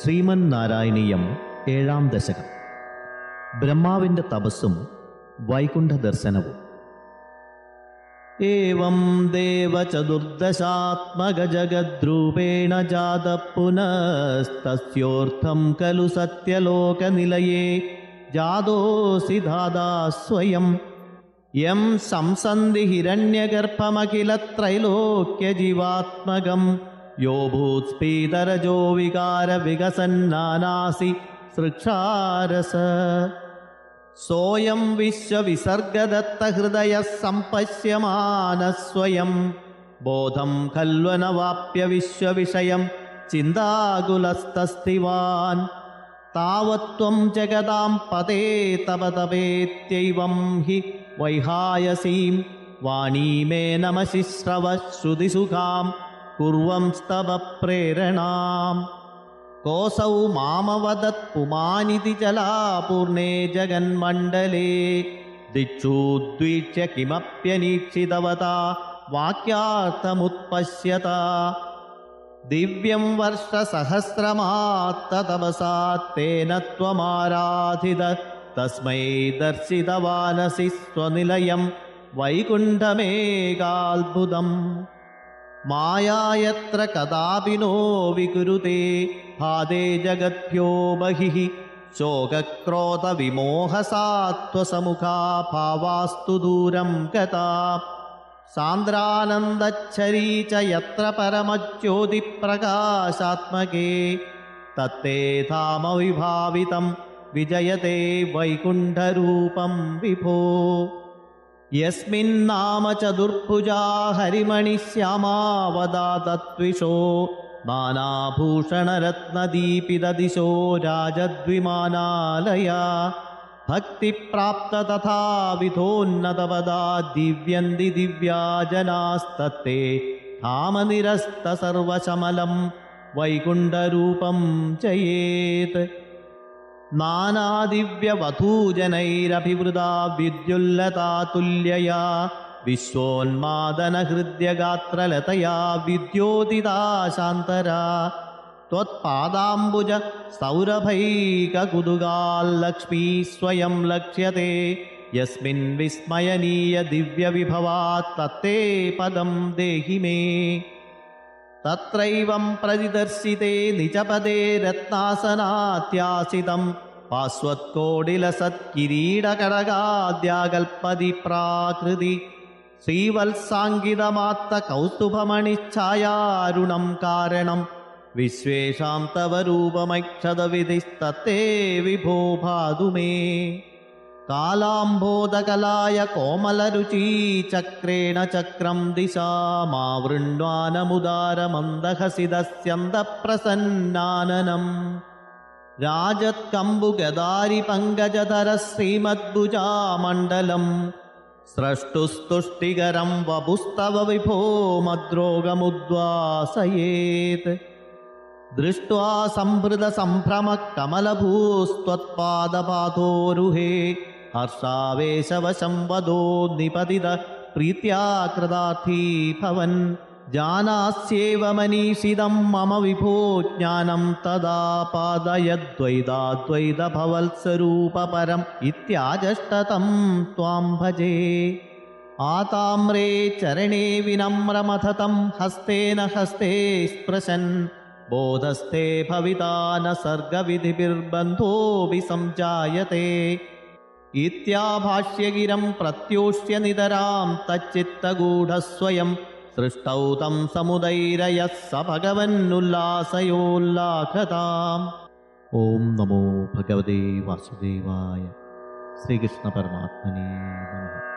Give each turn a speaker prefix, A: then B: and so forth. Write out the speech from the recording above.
A: ശ്രീമന്നാരായണീയം ഏഴാം ദശകം ബ്രഹ്മാവിൻ്റെ തപസ്സും വൈകുണ്ഠദർശനവും ഏവം ദേവചതുർദശാത്മകജഗദ്രൂപേണ ജാത പുനസ്തസ്യോർത്ഥം ഖലു സത്യലോകനിലയേ ജാതോസി ദാദാ സ്വയം യം സംസന്ധി ഹിരണ്യഗർഭമഖില ത്രൈലോക്യജീവാത്മകം यो भूत्स्पीतरजो विकारविकसन्नानासि सृक्षारस। सोऽयं विश्वविसर्गदत्तहृदयः सम्पश्यमानः स्वयं बोधं खल्वनवाप्य विश्वविषयं चिन्ताकुलस्तस्तिवान्। तावत्त्वं जगदां पते तव तपेत्यैवं हि वैहायसीं। वाणी मे नमशिश्रवश्रुतिसुखाम् कुर्वंस्तव प्रेरणाम्। कोऽसौ मामवदत् पुमानिति जलापूर्णे जगन्मण्डले। दिक्षुद्वीक्ष्य किमप्यनीक्षितवता वाक्यार्थमुत्पश्यता। दिव्यं वर्षसहस्रमात्ततपसा तेन त्वमाराधित तस्मै दर्शितवानसि स्वनिलयं। वैकुण्ठमेकाल्बुदम् माया यत्र कदापि नो विकुरुते हादे जगद्भ्यो बहिः शोकक्रोधविमोहसात्त्वसमुखा भावास्तु दूरं गता। सान्द्रानन्दच्छरी च यत्र परमज्योतिप्रकाशात्मके तत्ते धामविभावितं विजयते वैकुण्ठरूपं विभो यस्मिन्नाम चतुर्भुजा हरिमणिश्यामावदा तत्विषो नानाभूषणरत्नदीपितदिशो राजद्विमानालया। भक्तिप्राप्त तथा विधोन्नतपदा दिव्यन्ति दिव्या जनास्तत्ते धामनिरस्तसर्वशमलं वैकुण्ठरूपं जयेत् नानादिव्यवधूजनैरभिवृता विद्युल्लता तुल्यया विश्वोन्मादनहृद्यगात्रलतया विद्योदिता शान्तरा त्वत्पादाम्बुज सौरभैककुतुगाल्लक्ष्मी स्वयं लक्ष्यते। यस्मिन् विस्मयनीय दिव्यविभवात् तत्ते पदं देहि मे तत्रैवं प्रतिदर्शिते निजपदे रत्नासनात्यासितं पार्श्वत्कोडिलसत्किरीडकरगाद्यागल्पदि प्राकृति श्रीवत्साङ्गितमात्तकौस्तुभमणिच्छायारुणं कारणं विश्वेषां तव रूपमैक्षदविधिस्तत्ते विभो भातु मे कालाम्बोदकलाय कोमलरुचीचक्रेण चक्रं दिशा मा वृण्वानमुदारमन्दहसिदस्यन्दप्रसन्नाननम् राजत्कम्बुगदारिपङ्कजधर श्रीमद्भुजामण्डलम् स्रष्टुस्तुष्टिकरं वपुस्तव विभो मद्रोगमुद्वासयेत्। दृष्ट्वा सम्भृतसम्भ्रमः हर्षावेशवशं निपतित प्रीत्या कृतार्थी भवन् जानास्येव मनीषिदं मम विभो ज्ञानं तदा पादयद्वैताद्वैतभवत्स्वरूपपरम् इत्याजष्टतं त्वां भजे। आताम्रे चरणे विनम्रमथतं हस्तेन हस्ते स्पृशन्। बोधस्ते भविता न सर्गविधिभिर्बन्धो विसञ्जायते इत्याभाष्यगिरं प्रत्योष्य नितरां तच्चित्तगूढस्वयं सृष्टौ तं समुदैरयः स भगवन्नुल्लासयोल्लाखताम्। ॐ नमो भगवते वासुदेवाय। श्रीकृष्णपरमात्मने नमः